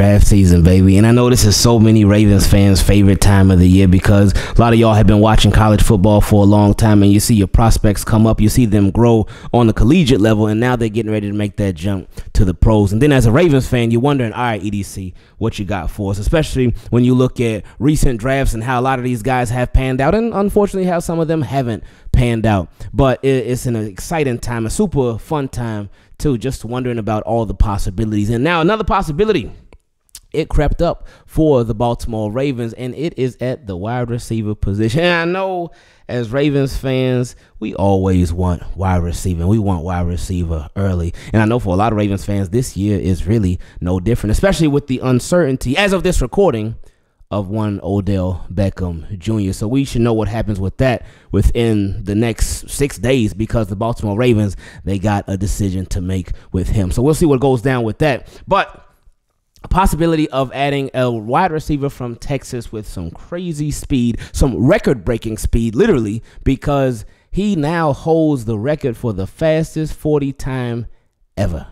draft season, baby. And I know this is so many Ravens fans' favorite time of the year because a lot of y'all have been watching college football for a long time and you see your prospects come up, you see them grow on the collegiate level, and now they're getting ready to make that jump to the pros. And then as a Ravens fan, you're wondering, all right, EDC, what you got for us, especially when you look at recent drafts and how a lot of these guys have panned out, and unfortunately, how some of them haven't panned out. But it's an exciting time, a super fun time too, just wondering about all the possibilities. And now another possibility. It crept up for the Baltimore Ravens, and it is at the wide receiver position. And I know as Ravens fans, we always want wide receiver. We want wide receiver early. And I know for a lot of Ravens fans, this year is really no different, especially with the uncertainty as of this recording of one Odell Beckham Jr. So we should know what happens with that within the next six days because the Baltimore Ravens, they got a decision to make with him. So we'll see what goes down with that. But possibility of adding a wide receiver from Texas with some crazy speed, some record breaking speed, literally, because he now holds the record for the fastest 40 time ever.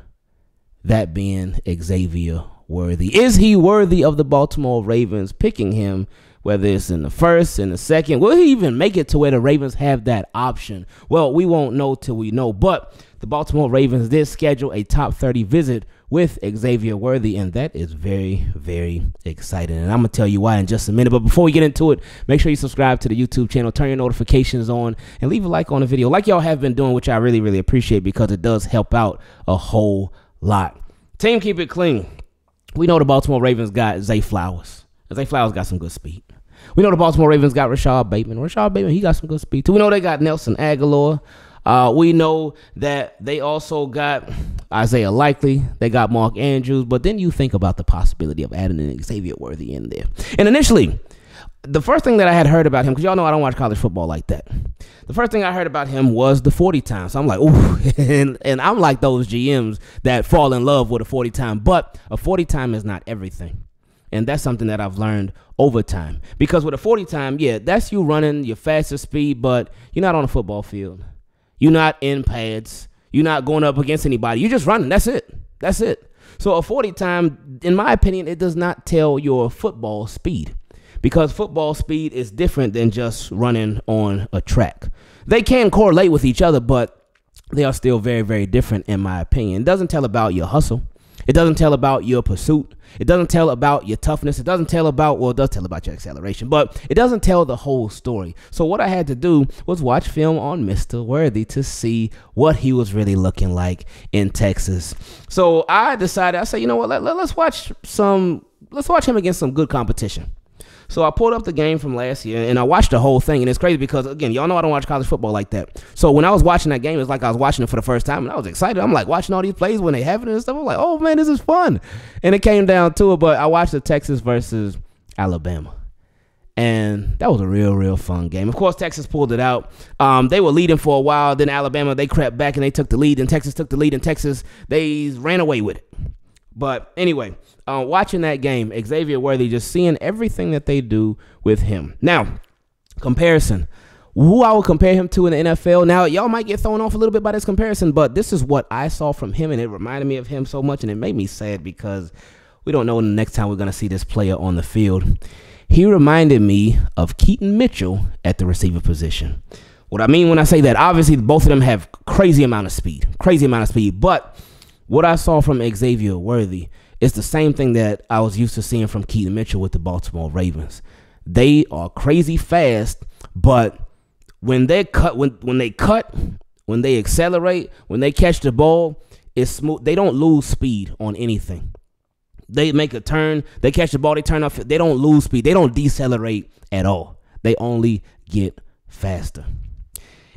That being Xavier Worthy? Is he worthy of the Baltimore Ravens picking him, whether it's in the first, in the second? Will he even make it to where the Ravens have that option? Well, we won't know till we know. But the Baltimore Ravens did schedule a top 30 visit with Xavier Worthy, and that is very, very exciting. And I'm to tell you why in just a minute. But before we get into it, make sure you subscribe to the YouTube channel, turn your notifications on, and leave a like on the video, like y'all have been doing, which I really, really appreciate because it does help out a whole lot. Team, keep it clean. We know the Baltimore Ravens got Zay Flowers. Zay Flowers got some good speed. We know the Baltimore Ravens got Rashod Bateman. Rashod Bateman, he got some good speed too. We know they got Nelson Agholor. Uh, we know that they also got Isaiah Likely. They got Mark Andrews. But then you think about the possibility of adding an Xavier Worthy in there. And initially, the first thing that I had heard about him, because y'all know I don't watch college football like that. The first thing I heard about him was the 40 time. So I'm like, ooh, and, and I'm like those GMs that fall in love with a 40 time. But a 40 time is not everything. And that's something that I've learned over time. Because with a 40 time, yeah, that's you running your fastest speed, but you're not on a football field. You're not in pads. You're not going up against anybody. You're just running. That's it. That's it. So a 40 time, in my opinion, it does not tell your football speed because football speed is different than just running on a track. They can correlate with each other, but they are still very, very different in my opinion. It doesn't tell about your hustle. It doesn't tell about your pursuit. It doesn't tell about your toughness. It doesn't tell about, well, it does tell about your acceleration, but it doesn't tell the whole story. So, what I had to do was watch film on Mr. Worthy to see what he was really looking like in Texas. So, I decided, I said, you know what, let, let, let's watch some, let's watch him against some good competition. So I pulled up the game from last year and I watched the whole thing. And it's crazy because, again, y'all know I don't watch college football like that. So when I was watching that game, it's like I was watching it for the first time and I was excited. I'm like watching all these plays when they have it and stuff. I'm like, oh man, this is fun. And it came down to it. But I watched the Texas versus Alabama. And that was a real, real fun game. Of course, Texas pulled it out. Um, they were leading for a while. Then Alabama, they crept back and they took the lead. And Texas took the lead. And Texas, they ran away with it. But anyway, uh, watching that game, Xavier Worthy, just seeing everything that they do with him. Now, comparison. Who I would compare him to in the NFL. Now, y'all might get thrown off a little bit by this comparison, but this is what I saw from him, and it reminded me of him so much, and it made me sad because we don't know when the next time we're going to see this player on the field. He reminded me of Keaton Mitchell at the receiver position. What I mean when I say that, obviously both of them have crazy amount of speed, crazy amount of speed, but what I saw from Xavier Worthy is the same thing that I was used to seeing from Keaton Mitchell with the Baltimore Ravens. They are crazy fast, but when they cut when when they cut, when they accelerate, when they catch the ball, it's smooth. They don't lose speed on anything. They make a turn, they catch the ball, they turn off. They don't lose speed. They don't decelerate at all. They only get faster.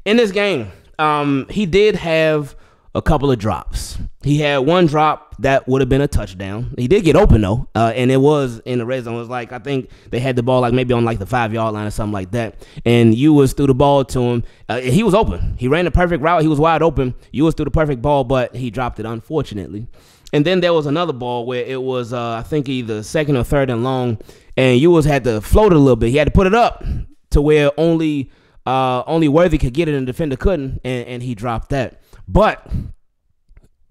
In this game, um, he did have a couple of drops. He had one drop that would have been a touchdown. He did get open though, uh, and it was in the red zone. It was like I think they had the ball like maybe on like the five yard line or something like that. And Ewers threw the ball to him. Uh, he was open. He ran the perfect route. He was wide open. Ewers threw the perfect ball, but he dropped it unfortunately. And then there was another ball where it was uh, I think either second or third and long, and Ewers had to float a little bit. He had to put it up to where only uh, only Worthy could get it and the defender couldn't, and, and he dropped that. But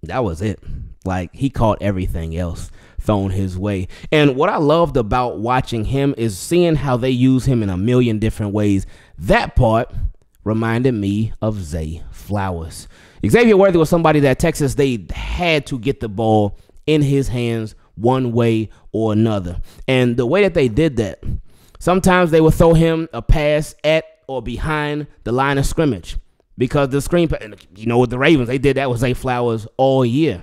that was it. Like he caught everything else thrown his way. And what I loved about watching him is seeing how they use him in a million different ways. That part reminded me of Zay Flowers. Xavier Worthy was somebody that Texas they had to get the ball in his hands one way or another. And the way that they did that, sometimes they would throw him a pass at or behind the line of scrimmage because the screen, you know, with the Ravens, they did that with Zay Flowers all year.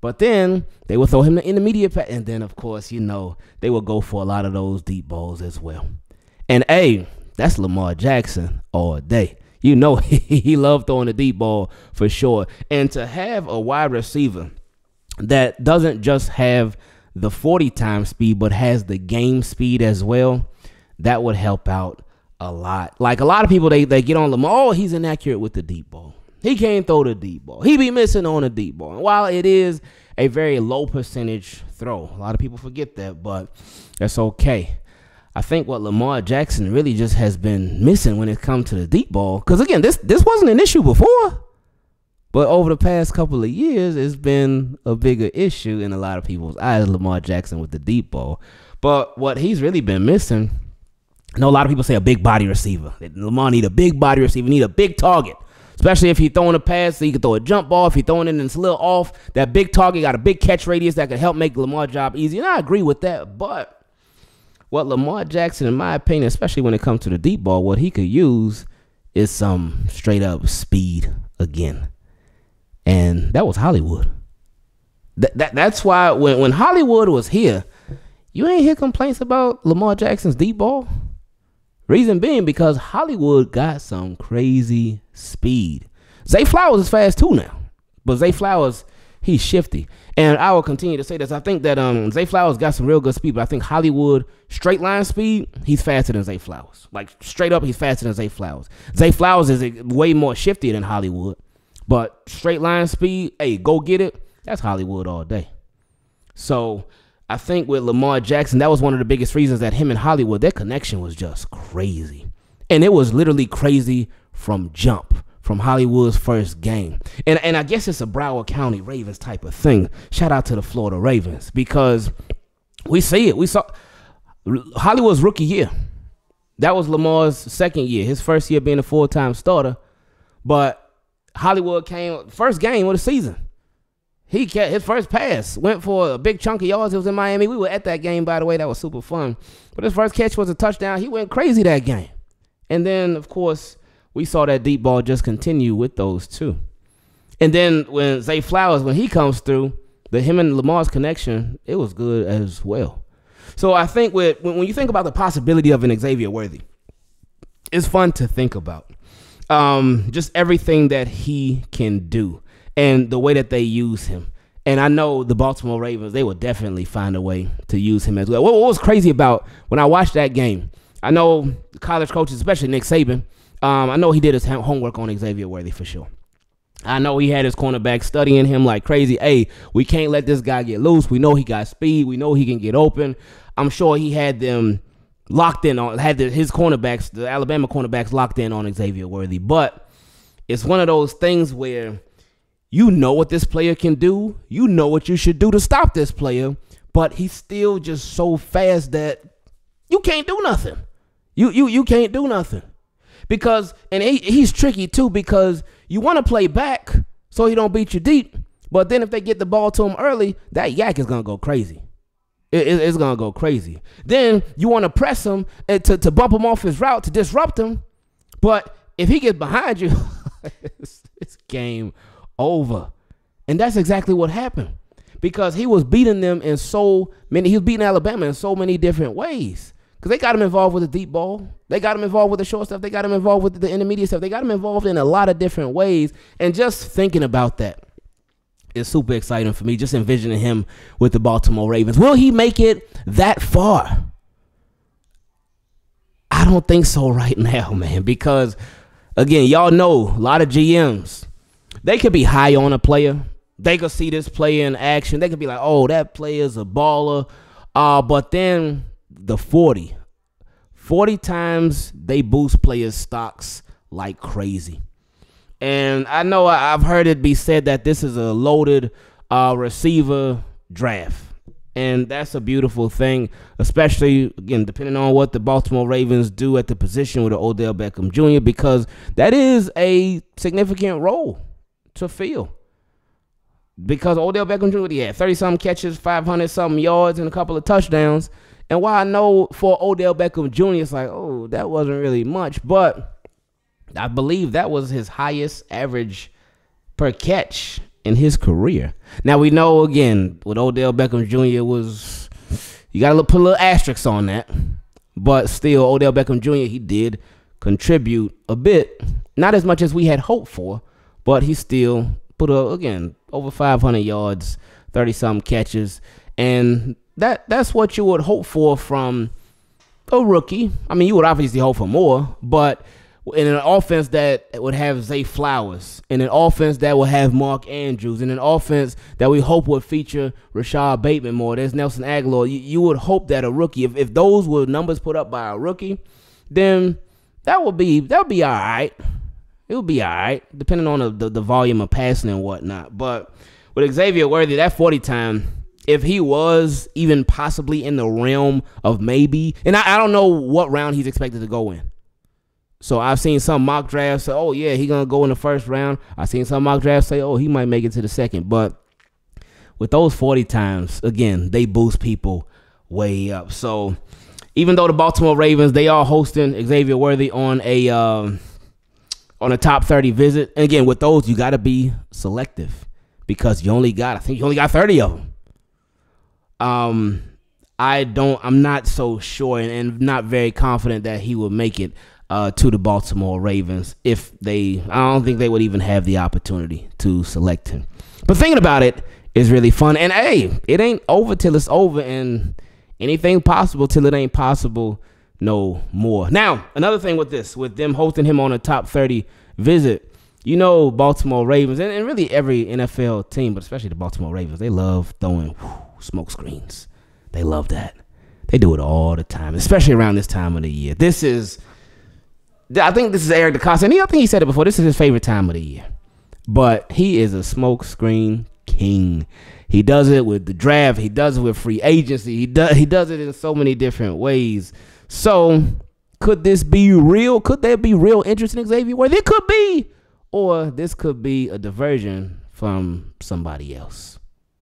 But then they would throw him the intermediate pass, and then of course, you know, they would go for a lot of those deep balls as well. And a, that's Lamar Jackson all day. You know, he loved throwing the deep ball for sure. And to have a wide receiver that doesn't just have the 40 time speed, but has the game speed as well, that would help out a lot. Like a lot of people, they, they get on Lamar, oh, he's inaccurate with the deep ball. He can't throw the deep ball. He be missing on the deep ball. And while it is a very low percentage throw, a lot of people forget that, but that's okay. I think what Lamar Jackson really just has been missing when it comes to the deep ball, because again, this this wasn't an issue before, but over the past couple of years, it's been a bigger issue in a lot of people's eyes. Lamar Jackson with the deep ball, but what he's really been missing. I know a lot of people say a big body receiver. Lamar need a big body receiver, need a big target. Especially if he's throwing a pass, so he can throw a jump ball. If he's throwing it and it's a little off, that big target got a big catch radius that could help make Lamar's job easy. And I agree with that. But what Lamar Jackson, in my opinion, especially when it comes to the deep ball, what he could use is some straight up speed again. And that was Hollywood. That, that that's why when, when Hollywood was here, you ain't hear complaints about Lamar Jackson's deep ball. Reason being because Hollywood got some crazy speed. Zay Flowers is fast too now. But Zay Flowers, he's shifty. And I will continue to say this. I think that um Zay Flowers got some real good speed, but I think Hollywood straight line speed, he's faster than Zay Flowers. Like straight up, he's faster than Zay Flowers. Zay Flowers is way more shifty than Hollywood, but straight line speed, hey, go get it. That's Hollywood all day. So I think with Lamar Jackson, that was one of the biggest reasons that him and Hollywood, their connection was just crazy. And it was literally crazy from jump from Hollywood's first game. And and I guess it's a Broward County Ravens type of thing. Shout out to the Florida Ravens because we see it. We saw Hollywood's rookie year. That was Lamar's second year. His first year being a full-time starter. But Hollywood came first game of the season. He kept his first pass went for a big chunk of yards. It was in Miami. We were at that game, by the way. That was super fun. But his first catch was a touchdown. He went crazy that game. And then, of course, we saw that deep ball just continue with those two. And then when Zay Flowers, when he comes through, the him and Lamar's connection, it was good as well. So I think with when you think about the possibility of an Xavier Worthy, it's fun to think about. Um, just everything that he can do and the way that they use him. And I know the Baltimore Ravens, they will definitely find a way to use him as well. What, was crazy about when I watched that game, I know college coaches, especially Nick Saban, um, I know he did his homework on Xavier Worthy for sure. I know he had his cornerback studying him like crazy. Hey, we can't let this guy get loose. We know he got speed. We know he can get open. I'm sure he had them locked in on had the, his cornerbacks, the Alabama cornerbacks locked in on Xavier Worthy. But it's one of those things where you know what this player can do. You know what you should do to stop this player, but he's still just so fast that you can't do nothing. You you you can't do nothing because and he, he's tricky too because you want to play back so he don't beat you deep. But then if they get the ball to him early, that YAC is gonna go crazy. It, it, it's gonna go crazy. Then you want to press him and to, to bump him off his route to disrupt him. But if he gets behind you, it's, it's game over. And that's exactly what happened because he was beating them in so many. He was beating Alabama in so many different ways. Because they got him involved with the deep ball. They got him involved with the short stuff. They got him involved with the intermediate stuff. They got him involved in a lot of different ways. And just thinking about that is super exciting for me. Just envisioning him with the Baltimore Ravens. Will he make it that far? I don't think so right now, man. Because again, y'all know a lot of GMs. They could be high on a player. They could see this player in action. They could be like, "Oh, that player's a baller." Uh, but then the 40. 40 times they boost players' stocks like crazy. And I know I've heard it be said that this is a loaded uh, receiver draft. And that's a beautiful thing, especially again, depending on what the Baltimore Ravens do at the position with Odell Beckham Jr., because that is a significant role to feel. Because Odell Beckham Jr. Had 30 something catches, 500 something yards, and a couple of touchdowns. And while I know for Odell Beckham Jr., it's like, oh, that wasn't really much, but I believe that was his highest average per catch in his career. Now we know again with Odell Beckham Jr. was you got to put a little asterisk on that, but still Odell Beckham Jr. he did contribute a bit, not as much as we had hoped for, but he still put up again over 500 yards, 30 some catches, and that that's what you would hope for from a rookie. I mean, you would obviously hope for more, but in an offense that would have Zay Flowers, in an offense that would have Mark Andrews, in an offense that we hope would feature Rashod Bateman more. There's Nelson Agholor. You, you, would hope that a rookie, if, if those were numbers put up by a rookie, then that would be that would be all right. It would be all right, depending on the, the, the volume of passing and whatnot. But with Xavier Worthy, that 40 time, if he was even possibly in the realm of maybe, and I, I don't know what round he's expected to go in. So I've seen some mock drafts say, "Oh yeah, he's gonna go in the first round." I've seen some mock drafts say, "Oh, he might make it to the second. But with those forty times, again, they boost people way up. So even though the Baltimore Ravens they are hosting Xavier Worthy on a um, on a top thirty visit, and again with those you got to be selective because you only got I think you only got thirty of them. Um, I don't. I'm not so sure and, and not very confident that he will make it uh, to the Baltimore Ravens if they. I don't think they would even have the opportunity to select him. But thinking about it is really fun. And hey, it ain't over till it's over, and anything possible till it ain't possible no more. Now, another thing with this, with them hosting him on a top 30 visit, you know, Baltimore Ravens, and, and really every NFL team, but especially the Baltimore Ravens, they love throwing whew, smoke screens. They love that. They do it all the time, especially around this time of the year. This is I think this is Eric DeCosta, and I think he said it before. This is his favorite time of the year, but he is a smokescreen king. He does it with the draft. He does it with free agency. He does he does it in so many different ways. So, could this be real? Could there be real interest in Xavier Worthy? It could be, or this could be a diversion from somebody else.